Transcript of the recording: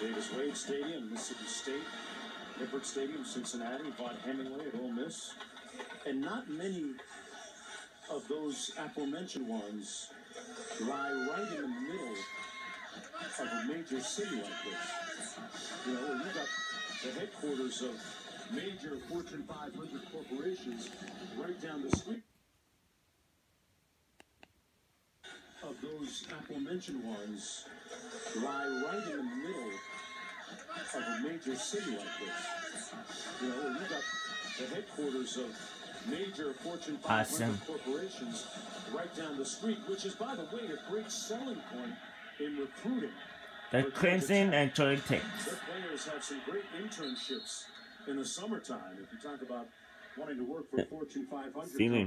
Davis Wade Stadium, Mississippi State, Nippert Stadium, Cincinnati, Vaught Hemingway at Ole Miss. And not many of those aforementioned ones lie right in the middle of a major city like this. You know, you got the headquarters of major Fortune 500 corporations right down the street. Of those aforementioned ones lie right in the middle of a major city like this. You know, you got the headquarters of major Fortune 500 Awesome. corporations right down the street, which is, by the way, a great selling point in recruiting. The Crimson Georgia Tech. and. Their players have some great internships in the summertime. If you talk about wanting to work for Fortune 500 Feeling